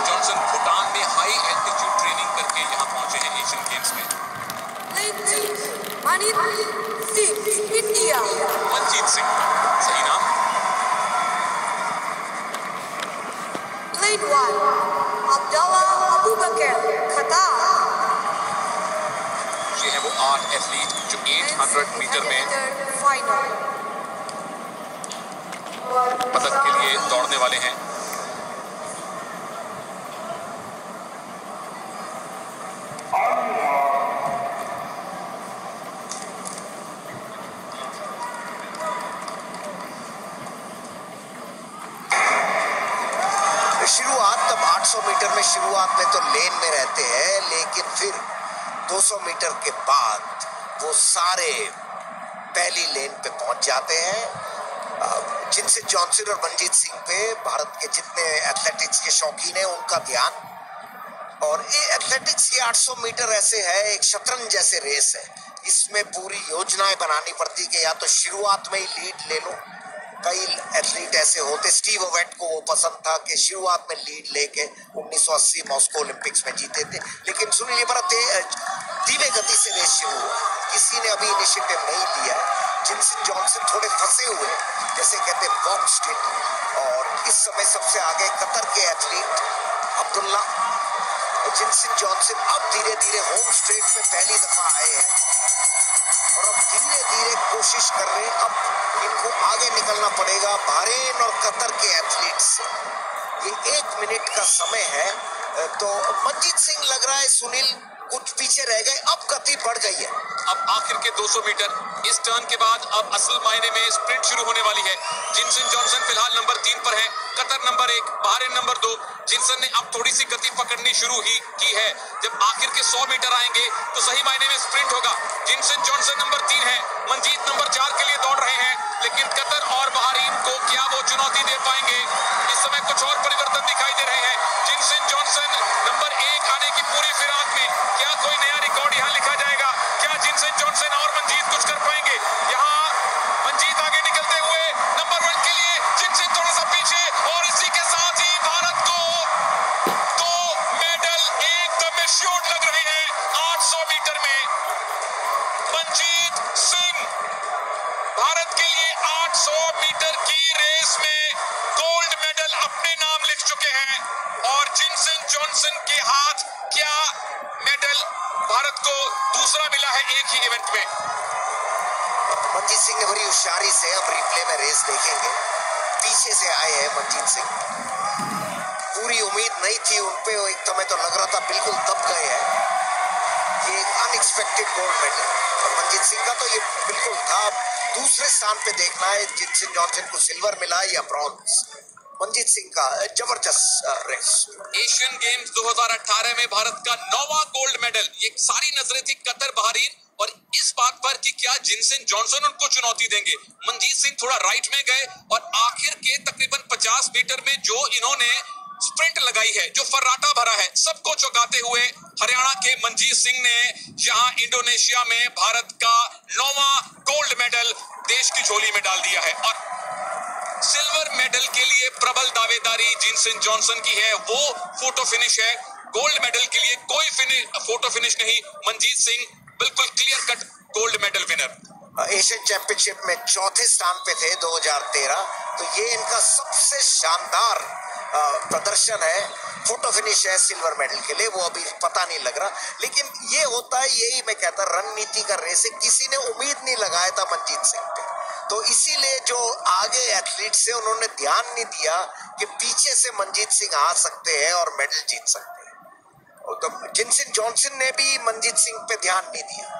Jinson Johnson Bhutan में high altitude training करके यहाँ पहुँचे हैं एशियन गेम्स में. मनजीत सिंह सही नाम Lane 1, Abdallah Abu Bakr, Qatar. ये है वो आठ एथलीट जो 800 मीटर में. पदक के लिए दौड़ने वाले हैं शुरुआत तब 800 मीटर में शुरुआत में तो लेन में रहते हैं, लेकिन फिर 200 मीटर के बाद वो सारे पहली लेन पे पहुँच जाते हैं। जिनसे जॉनसन और मनजीत सिंह पे भारत के जितने एथलेटिक्स के शौकीन हैं, उनका ध्यान। और ये एथलेटिक्स ये 800 मीटर ऐसे है, एक शतरंज जैसे रेस है। इसमें पूरी योजनाएँ बनानी पड़ती कि या तो शुरुआत में ही लीड ले लो कई एथलीट ऐसे होते स्टीव ओवेट को वो पसंद था कि शुरुआत में लीड लेके 1980 मॉस्को ओलंपिक्स में जीते थे। लेकिन सुनिए ये बड़ा धीमे गति से रेस शुरू हुआ। किसी ने अभी इनिशिएटिव नहीं लिया है। जिनसे जॉनसन थोड़े फंसे हुए जैसे कहते वॉक स्ट्रीट और इस समय सबसे आगे कतर के एथलीट अब्दुल्ला। जिनसन जॉनसन अब धीरे धीरे होम स्ट्रेट में पहली दफ़ा आए हैं। और अब धीरे धीरे कोशिश कर रहे हैं पड़ेगा बहरेन और कतर के एथलीट से ये एक मिनट का समय है। तो मनजीत सिंह लग रहा है, सुनील, कुछ पीछे रह गए। अब गति बढ़ गई है। अब आखिर के 200 मीटर। इस टर्न के बाद अब असल मायने में स्प्रिंट शुरू होने वाली है। जिनसन जॉनसन फ़िलहाल नंबर तीन पर है, कतर नंबर एक बहरीन नंबर दो। जिनसन ने अब थोड़ी सी गति पकड़नी शुरू ही की है। जब आखिर के 100 मीटर आएँगे तो सही मायने में स्प्रिंट होगा। जिनसन जॉनसन नंबर तीन है, मनजीत नंबर चार के लिए दौड़ रहे हैं। लेकिन कतर और बहरीन को क्या वो चुनौती दे पाएँगे? इस समय कुछ और परिवर्तन गोल्ड अपने नाम लिख चुके हैं और जिनसन जॉनसन के हाथ क्या मेडल भारत को दूसरा मिला है एक ही इवेंट में? मनजीत सिंह ने बड़ी होशियारी से हम रिप्ले में रेस देखेंगे। पीछे से आए हैं मनजीत सिंह। पूरी उम्मीद नहीं थी उन पे, एक समय तो लग रहा था बिल्कुल दब गए हैं। ये एक अनएक्सपेक्टेड गोल्ड मेडल और मनजीत सिंह का तो ये बिल्कुल था। दूसरे स्थान पे देखना है जिनसन जॉनसन को सिल्वर मिला या ब्रॉन्ज मनजीत सिंह का ज़बरदस्त रेस एशियन गेम्स 2018 में भारत का नौवां गोल्ड मेडल ये सारी नज़रें थी कतर बहरीन, और इस बात पर कि क्या जिनसन जॉनसन उनको चुनौती देंगे। मनजीत सिंह थोड़ा राइट में गए, और आखिर के तकरीबन 50 मीटर में जो इन्होंने स्प्रिंट लगाई है, जो फर्राटा भरा है, सबको चौंकाते हुए हरियाणा के मनजीत सिंह ने यहाँ इंडोनेशिया में भारत का नौवां गोल्ड मेडल देश की झोली में डाल दिया है। और मेडल के लिए प्रबल दावेदारी जिनसन जॉनसन की है, वो फ़ोटो फिनिश है। गोल्ड मेडल के लिए कोई फिनिश फ़ोटो फिनिश नहीं। मनजीत सिंह, बिल्कुल clear cut gold medal winner Asian championship में चौथे स्थान पे थे 2013 तो ये इनका सबसे शानदार प्रदर्शन है। फ़ोटो फिनिश है सिल्वर मेडल के लिए, वो अभी पता नहीं लग रहा। लेकिन ये होता है, यही मैं कहता रणनीति का रेस किसी ने उम्मीद नहीं लगाया था मनजीत सिंह पे। तो इसीलिए जो आगे एथलीट्स है, उन्होंने ध्यान नहीं दिया कि पीछे से मनजीत सिंह आ सकते हैं और मेडल जीत सकते हैं। तो जिनसिन जॉनसन ने भी मनजीत सिंह पे ध्यान नहीं दिया।